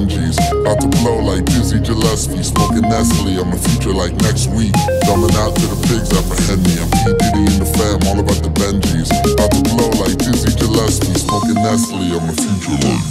Benjis. About to blow like Dizzy Gillespie. Smoking Nestle, I'm a future like next week. Dumbing out to the pigs apprehend me. I'm P. Diddy in the fam, all about the Benjis. About to blow like Dizzy Gillespie. Smoking Nestle, I'm a future like.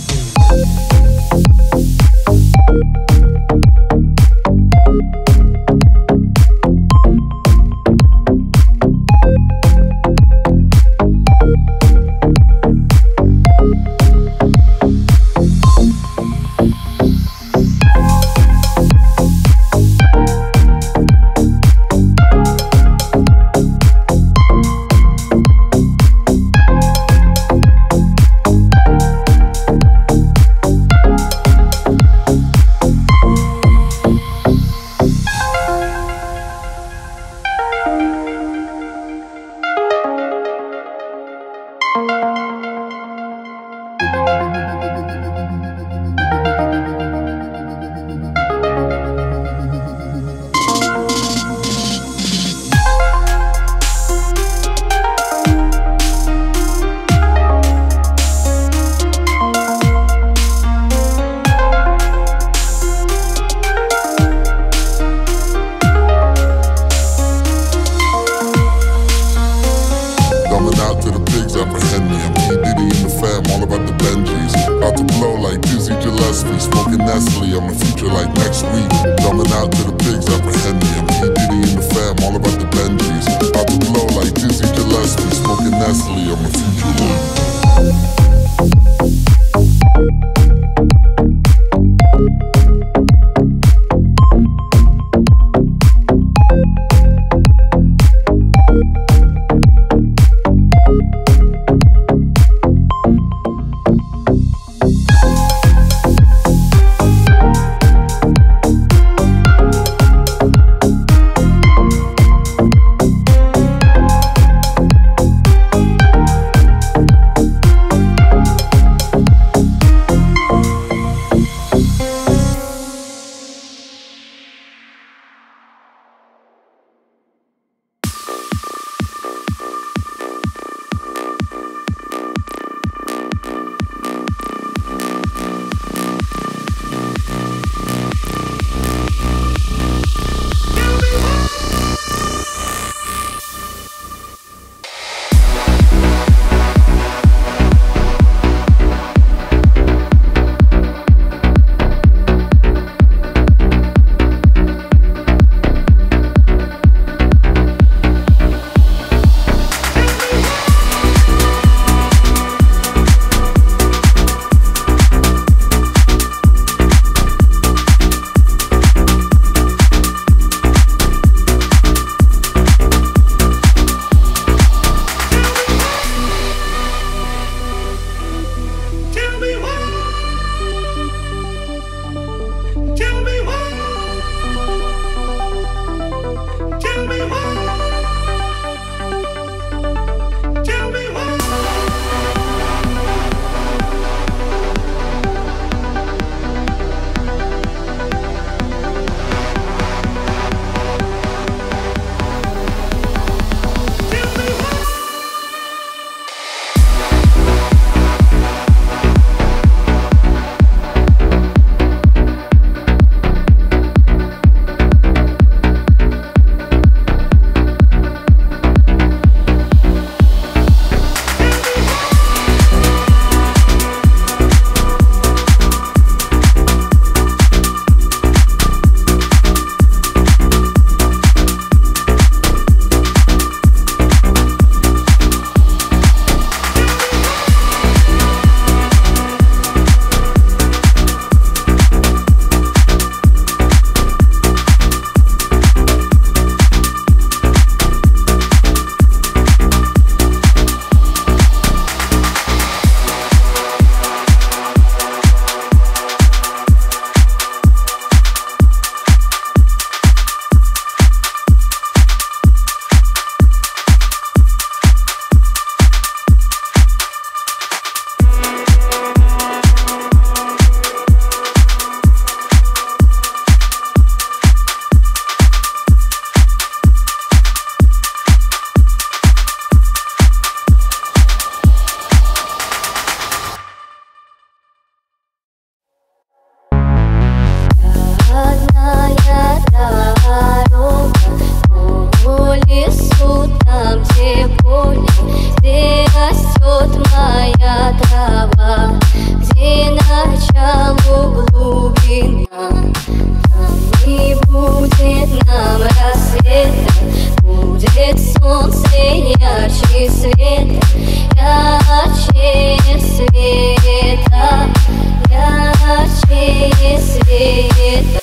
ярче света, ярче света, ярче света.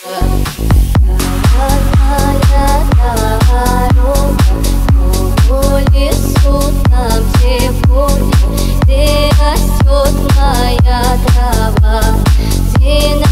Где растет моя трава, где